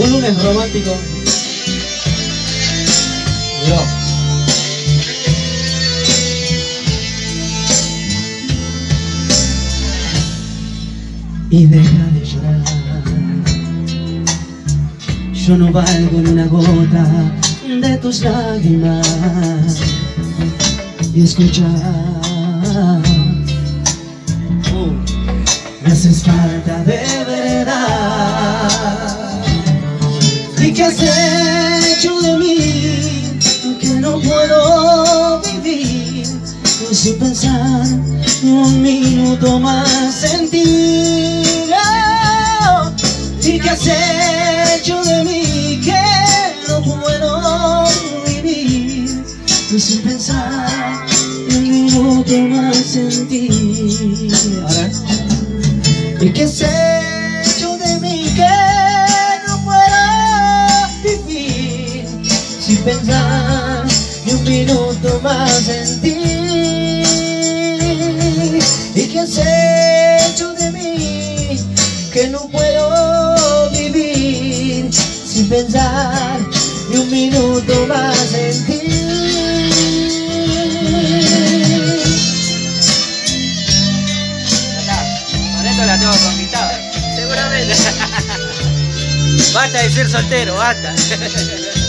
Un lunes romántico. Y deja de llorar. Yo no valgo ni una gota de tus lágrimas. Y escucha. Uh, me haces falta de verdad. Un minuto más en ti. ¿Y qué has hecho de mí? Que no puedo vivir sin pensar un minuto más en ti. ¿Y qué has hecho de mí? Que no puedo vivir sin pensar un minuto más en ti. ¿Y qué has hecho de mí? Que no puedo vivir sin pensar ni un minuto más en ti. Con esto la tengo. Seguramente. basta de ser soltero, basta.